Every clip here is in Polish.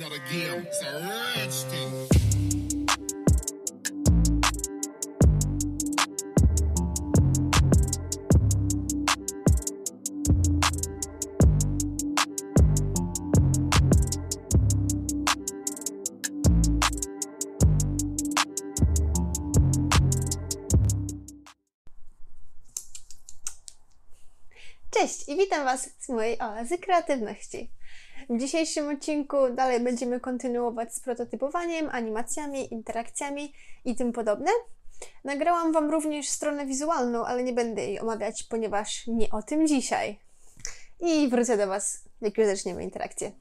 Not a game, it's a rich thing. Cześć i witam Was z mojej oazy kreatywności. W dzisiejszym odcinku dalej będziemy kontynuować z prototypowaniem, animacjami, interakcjami i tym podobne. Nagrałam Wam również stronę wizualną, ale nie będę jej omawiać, ponieważ nie o tym dzisiaj. I wrócę do Was, jak już zaczniemy interakcję.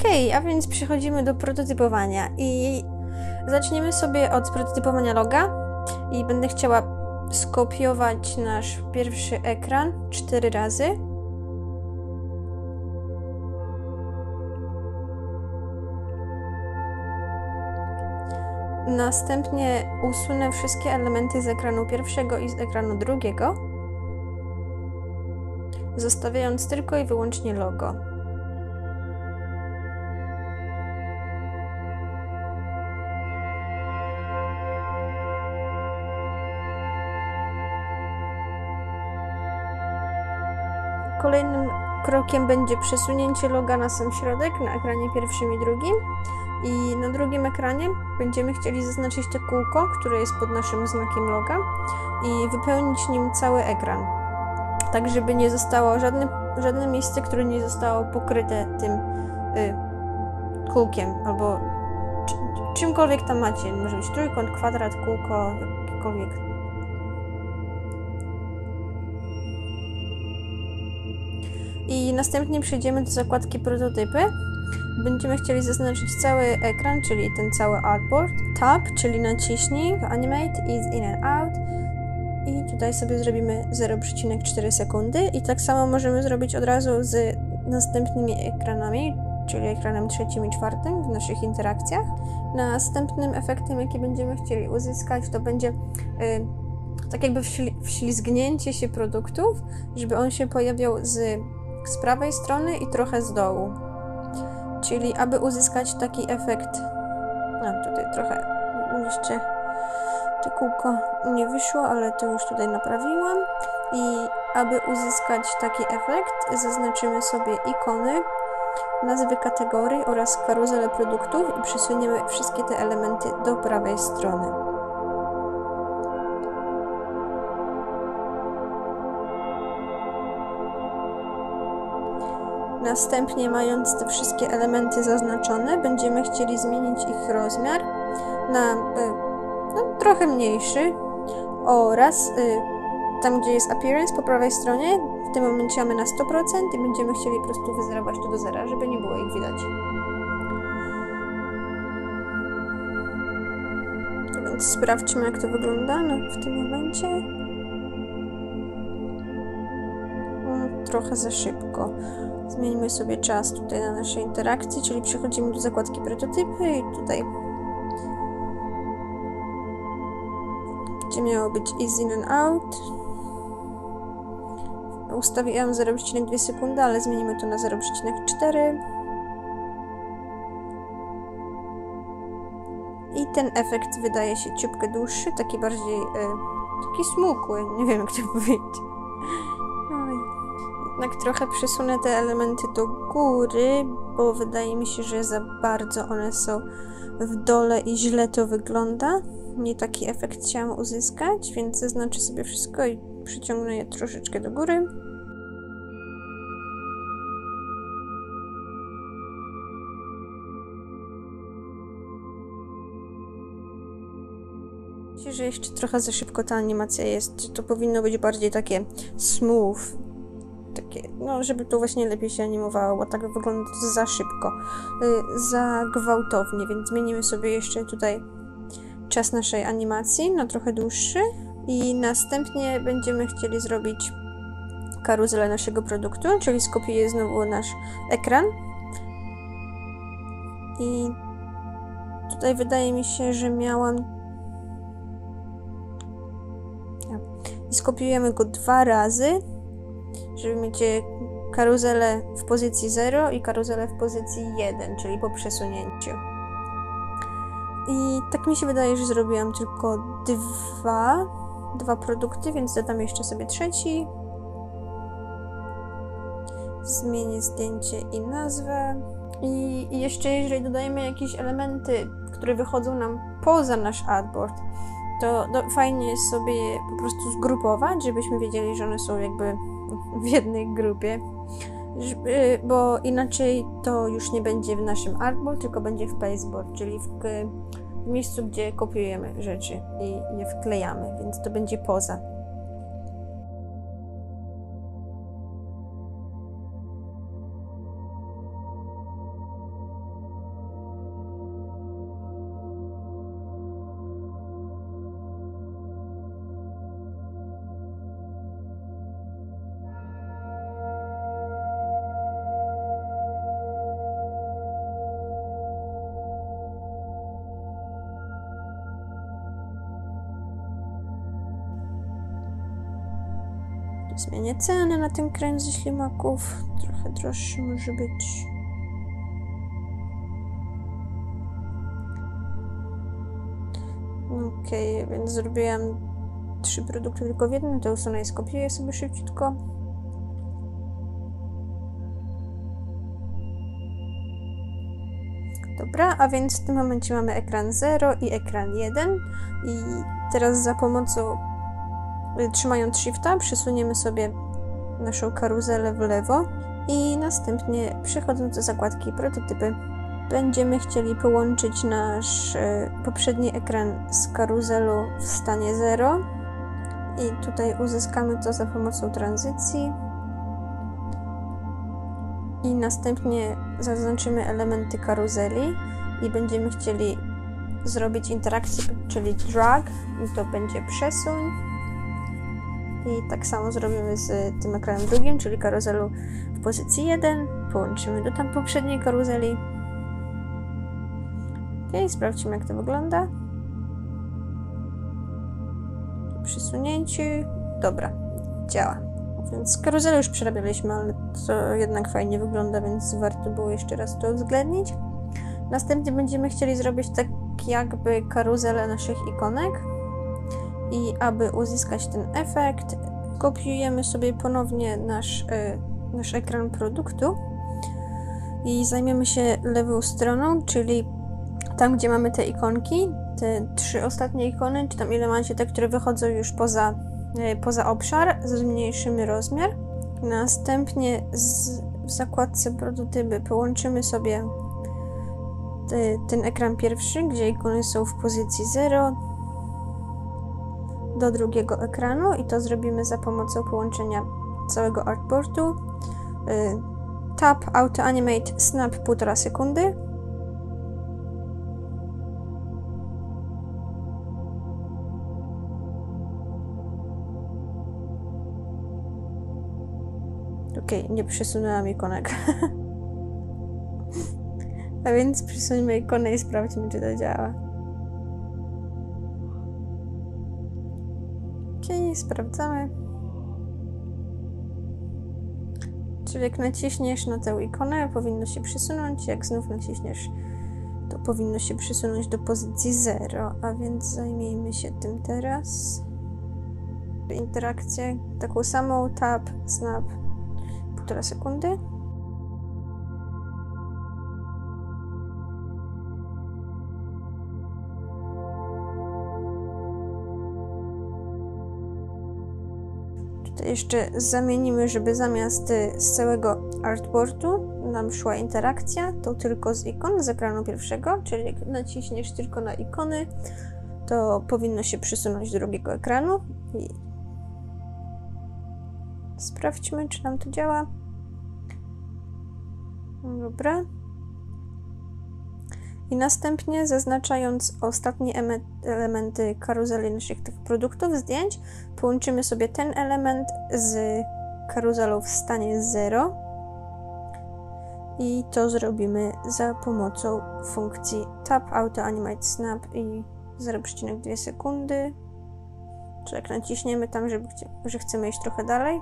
Ok, a więc przechodzimy do prototypowania i zaczniemy sobie od prototypowania loga i będę chciała skopiować nasz pierwszy ekran cztery razy. Następnie usunę wszystkie elementy z ekranu pierwszego i z ekranu drugiego, zostawiając tylko i wyłącznie logo. Kolejnym krokiem będzie przesunięcie loga na sam środek, na ekranie pierwszym i drugim. I na drugim ekranie będziemy chcieli zaznaczyć to kółko, które jest pod naszym znakiem loga i wypełnić nim cały ekran. Tak, żeby nie zostało żadne, żadne miejsce, które nie zostało pokryte tym y, kółkiem albo czy, czymkolwiek tam macie. Może być trójkąt, kwadrat, kółko, jakiekolwiek i następnie przejdziemy do zakładki prototypy. Będziemy chcieli zaznaczyć cały ekran, czyli ten cały artboard. Tab, czyli naciśnij Animate, Ease In and Out i tutaj sobie zrobimy 0,4 sekundy i tak samo możemy zrobić od razu z następnymi ekranami, czyli ekranem trzecim i czwartym w naszych interakcjach. Następnym efektem, jaki będziemy chcieli uzyskać, to będzie yy, tak jakby wślizgnięcie się produktów, żeby on się pojawiał z z prawej strony i trochę z dołu. Czyli aby uzyskać taki efekt, a tutaj trochę jeszcze to kółko nie wyszło, ale to już tutaj naprawiłam. I aby uzyskać taki efekt, zaznaczymy sobie ikony nazwy kategorii oraz karuzelę produktów i przesuniemy wszystkie te elementy do prawej strony. Następnie, mając te wszystkie elementy zaznaczone, będziemy chcieli zmienić ich rozmiar na y, no, trochę mniejszy oraz y, tam, gdzie jest appearance po prawej stronie, w tym momencie mamy na 100% i będziemy chcieli po prostu wyzerować to do zera, żeby nie było ich widać. Więc sprawdźmy, jak to wygląda no, w tym momencie. Trochę za szybko. Zmieńmy sobie czas tutaj na naszej interakcji, czyli przechodzimy do zakładki prototypy i tutaj gdzie miało być easy in and out. Ustawiłam 0,2 sekundy, ale zmienimy to na 0,4 i ten efekt wydaje się ciupkę dłuższy, taki bardziej e, taki smukły, nie wiem jak to powiedzieć jednak trochę przesunę te elementy do góry, bo wydaje mi się, że za bardzo one są w dole i źle to wygląda. Nie taki efekt chciałam uzyskać, więc zaznaczę sobie wszystko i przyciągnę je troszeczkę do góry. Myślę, że jeszcze trochę za szybko ta animacja jest. To powinno być bardziej takie smooth, no żeby to właśnie lepiej się animowało, bo tak wygląda to za szybko, y, za gwałtownie, więc zmienimy sobie jeszcze tutaj czas naszej animacji na trochę dłuższy i następnie będziemy chcieli zrobić karuzelę naszego produktu, czyli skopiuję znowu nasz ekran. I tutaj wydaje mi się, że miałam skopiujemy go dwa razy żeby mieć karuzelę w pozycji 0 i karuzelę w pozycji 1, czyli po przesunięciu. I tak mi się wydaje, że zrobiłam tylko dwa, dwa produkty, więc dodam jeszcze sobie trzeci. Zmienię zdjęcie i nazwę. I jeszcze jeżeli dodajemy jakieś elementy, które wychodzą nam poza nasz adboard, to fajnie jest sobie po prostu zgrupować, żebyśmy wiedzieli, że one są jakby w jednej grupie, bo inaczej to już nie będzie w naszym artboard, tylko będzie w pasteboard, czyli w, w miejscu, gdzie kopiujemy rzeczy i je wklejamy, więc to będzie poza. Cenę na ten krem ze ślimaków. Trochę droższy może być. Ok, więc zrobiłam trzy produkty tylko w jednym, to usunę i skopiuję sobie szybciutko. Dobra, a więc w tym momencie mamy ekran 0 i ekran 1 i teraz za pomocą Trzymając Shifta przesuniemy sobie naszą karuzelę w lewo i następnie przechodząc do zakładki prototypy będziemy chcieli połączyć nasz e, poprzedni ekran z karuzelą w stanie 0 i tutaj uzyskamy to za pomocą tranzycji. I następnie zaznaczymy elementy karuzeli i będziemy chcieli zrobić interakcję, czyli drag i to będzie przesuń i tak samo zrobimy z tym ekranem drugim, czyli karuzelu w pozycji 1. Połączymy do tam poprzedniej karuzeli. Ok, sprawdźmy jak to wygląda. Przysunięciu. Dobra, działa. Więc karuzelę już przerabialiśmy, ale to jednak fajnie wygląda, więc warto było jeszcze raz to uwzględnić. Następnie będziemy chcieli zrobić tak jakby karuzelę naszych ikonek i aby uzyskać ten efekt, kopiujemy sobie ponownie nasz, e, nasz ekran produktu i zajmiemy się lewą stroną, czyli tam, gdzie mamy te ikonki, te trzy ostatnie ikony, czy tam ile macie te, które wychodzą już poza, e, poza obszar, zmniejszymy rozmiar. Następnie z, w zakładce prototypy połączymy sobie te, ten ekran pierwszy, gdzie ikony są w pozycji 0 do drugiego ekranu i to zrobimy za pomocą połączenia całego artboardu. Y, tap Auto Animate Snap 1,5 sekundy. Okej, nie przesunęłam ikonek. A więc przesuńmy ikonę i sprawdźmy, czy to działa. Sprawdzamy. Czyli jak naciśniesz na tę ikonę, powinno się przesunąć. Jak znów naciśniesz, to powinno się przesunąć do pozycji 0. A więc zajmijmy się tym teraz. Interakcję taką samą, tap, snap, półtora sekundy. Jeszcze zamienimy, żeby zamiast y, z całego artboardu nam szła interakcja, to tylko z ikon z ekranu pierwszego, czyli jak naciśniesz tylko na ikony, to powinno się przesunąć do drugiego ekranu i sprawdźmy, czy nam to działa. Dobra i następnie zaznaczając ostatnie elementy karuzeli naszych tych produktów, zdjęć, połączymy sobie ten element z karuzelą w stanie 0 i to zrobimy za pomocą funkcji Tap Auto Animate Snap i 0,2 sekundy. Czy jak naciśniemy tam, żeby, że chcemy iść trochę dalej,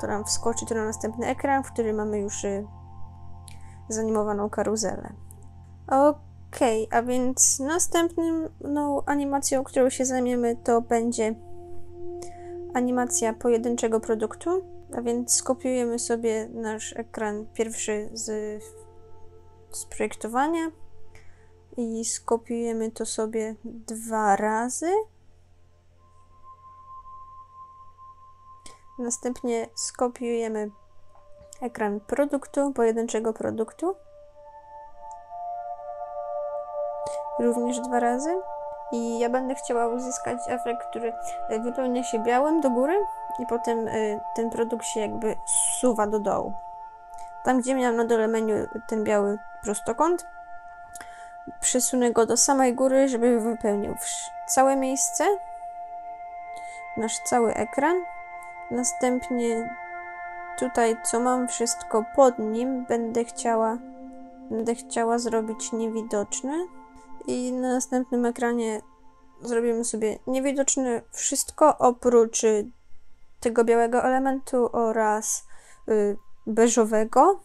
to nam wskoczy to na następny ekran, w którym mamy już y, zanimowaną karuzelę. Ok. Okej, okay, a więc następną no, animacją, którą się zajmiemy, to będzie animacja pojedynczego produktu. A więc skopiujemy sobie nasz ekran pierwszy z, z projektowania i skopiujemy to sobie dwa razy. Następnie skopiujemy ekran produktu, pojedynczego produktu. Również dwa razy. I ja będę chciała uzyskać efekt, który e, wypełnia się białym do góry i potem e, ten produkt się jakby suwa do dołu. Tam, gdzie miałam na dole menu ten biały prostokąt, przesunę go do samej góry, żeby wypełnił całe miejsce, nasz cały ekran. Następnie tutaj, co mam wszystko pod nim, będę chciała, będę chciała zrobić niewidoczne i na następnym ekranie zrobimy sobie niewidoczne wszystko oprócz y, tego białego elementu oraz y, beżowego.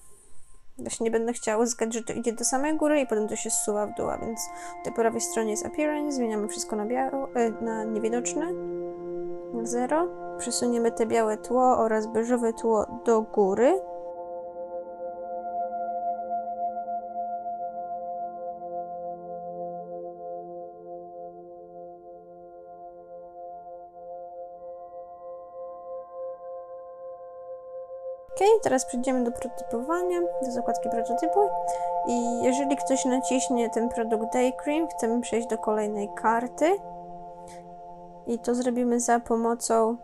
Właśnie nie będę chciała uzyskać, że to idzie do samej góry i potem to się zsuwa w dół, więc po prawej stronie jest appearance, zmieniamy wszystko na, biało, y, na niewidoczne, na 0. Przesuniemy te białe tło oraz beżowe tło do góry. Ok, teraz przejdziemy do prototypowania, do zakładki prototypu. I jeżeli ktoś naciśnie ten produkt Day Cream, chcemy przejść do kolejnej karty. I to zrobimy za pomocą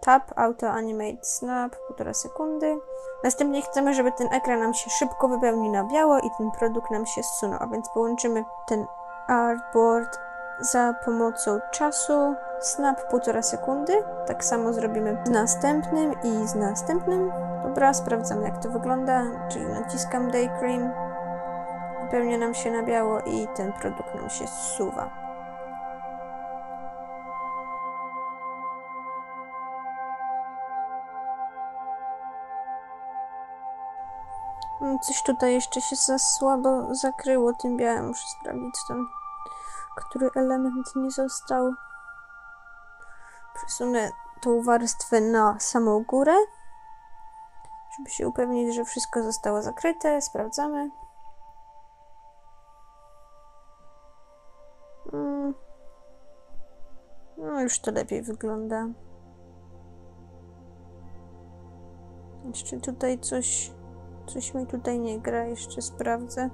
Tap Auto Animate Snap 1,5 sekundy. Następnie chcemy, żeby ten ekran nam się szybko wypełnił na biało i ten produkt nam się zsunął, a więc połączymy ten artboard za pomocą czasu snap 1,5 sekundy. Tak samo zrobimy z następnym i z następnym. Dobra, sprawdzam jak to wygląda, czyli naciskam Day Cream, wypełnia nam się na biało i ten produkt nam się zsuwa. Coś tutaj jeszcze się za słabo zakryło tym białym. Muszę sprawdzić tam który element nie został. Przesunę tą warstwę na samą górę, żeby się upewnić, że wszystko zostało zakryte. Sprawdzamy. Mm. No, już to lepiej wygląda. Jeszcze tutaj coś, coś mi tutaj nie gra, jeszcze sprawdzę.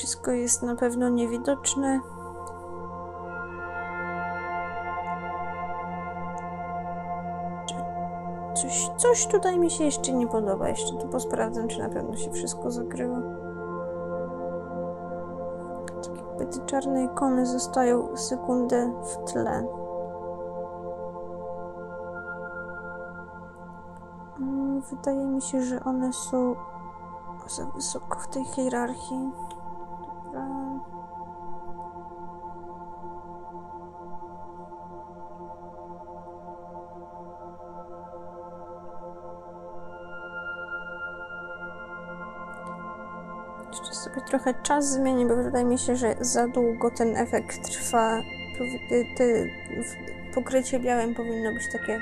Wszystko jest na pewno niewidoczne? Coś, coś tutaj mi się jeszcze nie podoba. Jeszcze tu posprawdzam, czy na pewno się wszystko zakryło. Tak jakby te czarne ikony zostają sekundę w tle. Mm, Wydaje mi się, że one są za wysoko w tej hierarchii. Trochę czas zmienię, bo wydaje mi się, że za długo ten efekt trwa. Pokrycie białym powinno być takie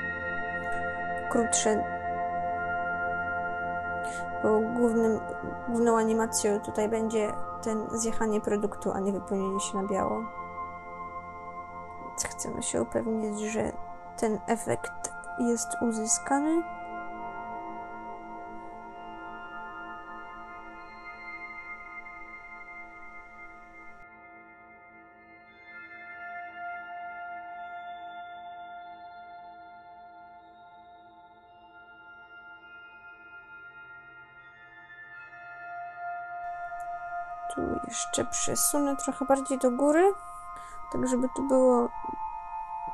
krótsze, bo głównym, główną animacją tutaj będzie ten zjechanie produktu, a nie wypełnienie się na biało. Więc chcemy się upewnić, że ten efekt jest uzyskany. Tu jeszcze przesunę trochę bardziej do góry, tak żeby to było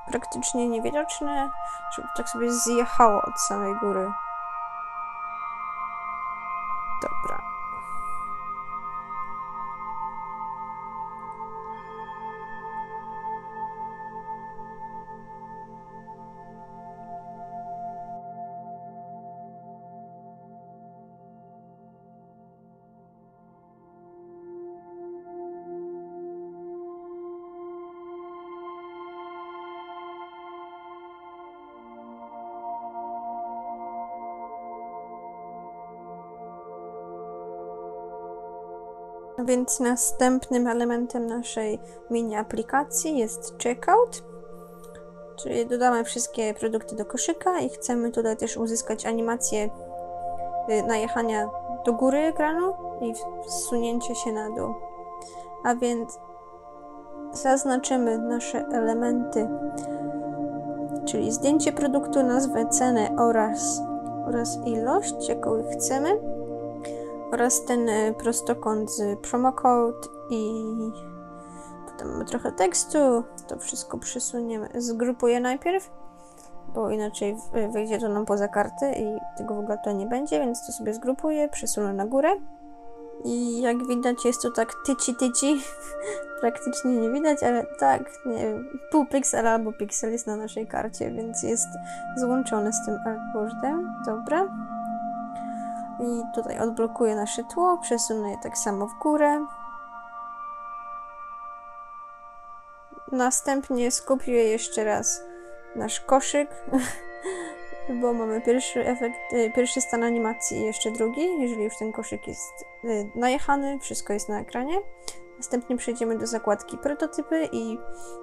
praktycznie niewidoczne, żeby tak sobie zjechało od samej góry. Więc następnym elementem naszej mini aplikacji jest checkout. Czyli dodamy wszystkie produkty do koszyka i chcemy tutaj też uzyskać animację y, najechania do góry ekranu i wsunięcie się na dół. A więc zaznaczymy nasze elementy, czyli zdjęcie produktu, nazwę, cenę oraz, oraz ilość, jaką chcemy oraz ten e, prostokąt z promocode i mamy trochę tekstu, to wszystko przesuniemy, zgrupuję najpierw, bo inaczej wyjdzie to nam poza karty i tego w ogóle to nie będzie, więc to sobie zgrupuję, przesunę na górę. I jak widać jest to tak tyci tyci, praktycznie nie widać, ale tak, nie pół piksela albo piksel jest na naszej karcie, więc jest złączone z tym artboardem, dobra. I tutaj odblokuję nasze tło, przesunę je tak samo w górę. Następnie skopiuję jeszcze raz nasz koszyk, bo mamy pierwszy efekt, e, pierwszy stan animacji i jeszcze drugi, jeżeli już ten koszyk jest e, najechany, wszystko jest na ekranie. Następnie przejdziemy do zakładki prototypy i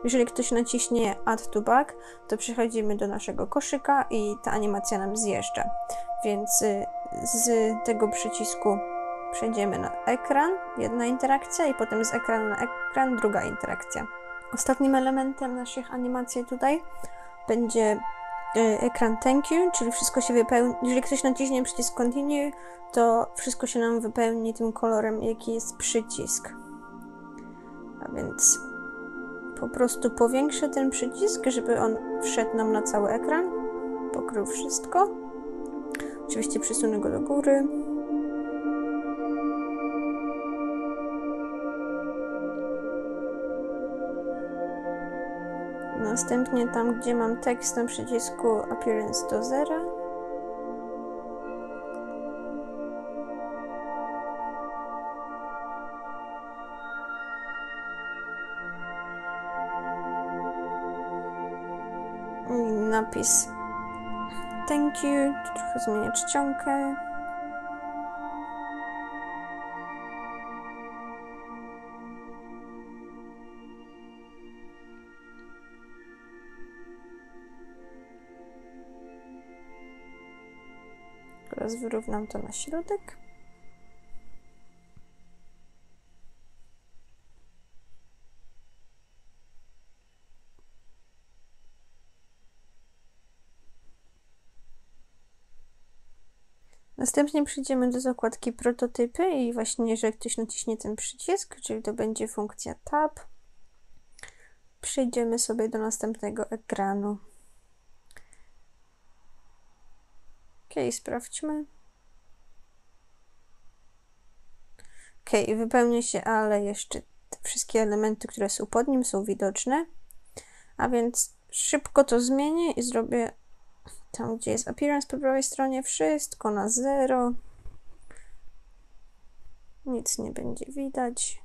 jeżeli ktoś naciśnie Add to Back, to przechodzimy do naszego koszyka i ta animacja nam zjeżdża. Więc y, z tego przycisku przejdziemy na ekran, jedna interakcja i potem z ekranu na ekran druga interakcja. Ostatnim elementem naszych animacji tutaj będzie y, ekran thank you, czyli wszystko się wypełni. Jeżeli ktoś naciśnie przycisk continue, to wszystko się nam wypełni tym kolorem, jaki jest przycisk. A więc po prostu powiększę ten przycisk, żeby on wszedł nam na cały ekran, pokrył wszystko. Oczywiście przesunę go do góry. Następnie tam, gdzie mam tekst na przycisku Appearance do zera. I napis thank you, trochę zmienię czcionkę. Teraz wyrównam to na środek. Następnie przejdziemy do zakładki prototypy i właśnie jeżeli ktoś naciśnie ten przycisk, czyli to będzie funkcja tab, przejdziemy sobie do następnego ekranu. Ok, sprawdźmy. Ok, wypełnia się, ale jeszcze wszystkie elementy, które są pod nim, są widoczne. A więc szybko to zmienię i zrobię tam, gdzie jest appearance po prawej stronie, wszystko na zero. Nic nie będzie widać.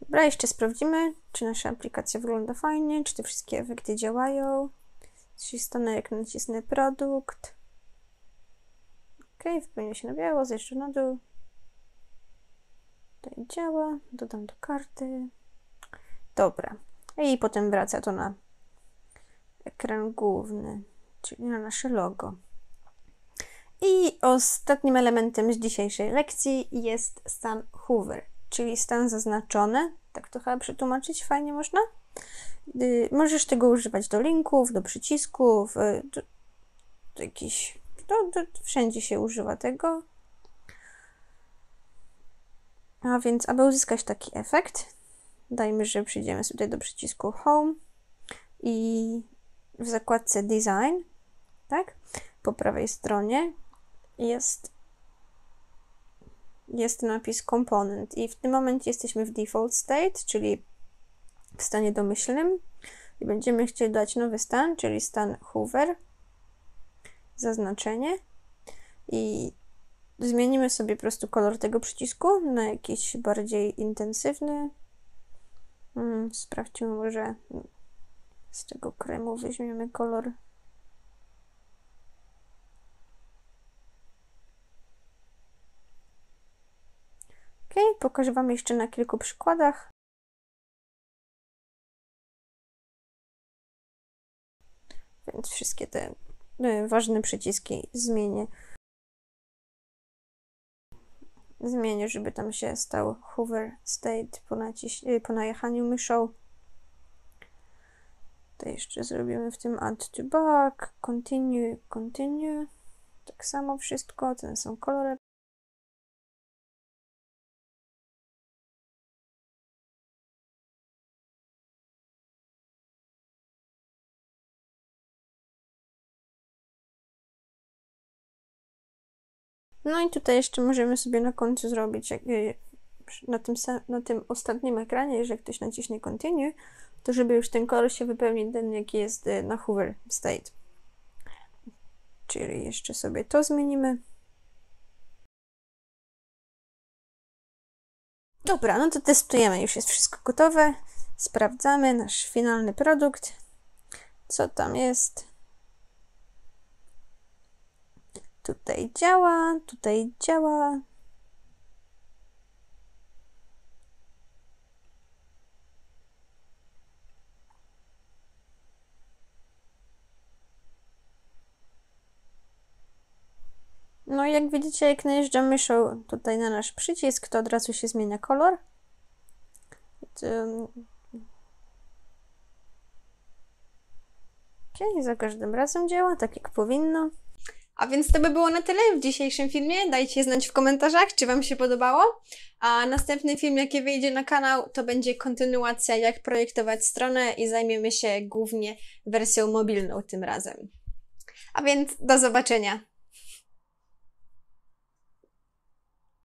Dobra, jeszcze sprawdzimy, czy nasza aplikacja wygląda fajnie, czy te wszystkie efekty działają. Jeśli stanę, jak nacisnę produkt. Ok, wypełnia się na biało, zjeżdżę na dół. Tutaj działa, dodam do karty. Dobra. I potem wraca to na ekran główny, czyli na nasze logo. I ostatnim elementem z dzisiejszej lekcji jest stan hover, czyli stan zaznaczony. Tak to chyba przetłumaczyć fajnie można. Y, możesz tego używać do linków, do przycisków, y, do, do jakichś. Do, do, wszędzie się używa tego. A więc, aby uzyskać taki efekt, dajmy, że przyjdziemy sobie do przycisku Home i w zakładce Design, tak, po prawej stronie jest, jest napis Component i w tym momencie jesteśmy w Default State, czyli w stanie domyślnym i będziemy chcieli dać nowy stan, czyli stan Hoover, zaznaczenie i Zmienimy sobie po prostu kolor tego przycisku na jakiś bardziej intensywny. Hmm, sprawdźmy może z tego kremu weźmiemy kolor. Ok, pokażę Wam jeszcze na kilku przykładach. Więc wszystkie te e, ważne przyciski zmienię zmienię, żeby tam się stał hover state po, naciś- y, po najechaniu myszą. To jeszcze zrobimy w tym add to back, continue, continue. Tak samo wszystko, ten są kolory. No i tutaj jeszcze możemy sobie na końcu zrobić, y, na tym, na tym ostatnim ekranie, jeżeli ktoś naciśnie Continue, to żeby już ten kolor się wypełnił ten, jaki jest y, na Hover State. Czyli jeszcze sobie to zmienimy. Dobra, no to testujemy. Już jest wszystko gotowe. Sprawdzamy nasz finalny produkt. Co tam jest? Tutaj działa, tutaj działa. No jak widzicie, jak najeżdżam myszą tutaj na nasz przycisk, to od razu się zmienia kolor. Ok, za każdym razem działa tak jak powinno. A więc to by było na tyle w dzisiejszym filmie. Dajcie znać w komentarzach, czy Wam się podobało. A następny film, jaki wyjdzie na kanał, to będzie kontynuacja, jak projektować stronę i zajmiemy się głównie wersją mobilną tym razem. A więc do zobaczenia.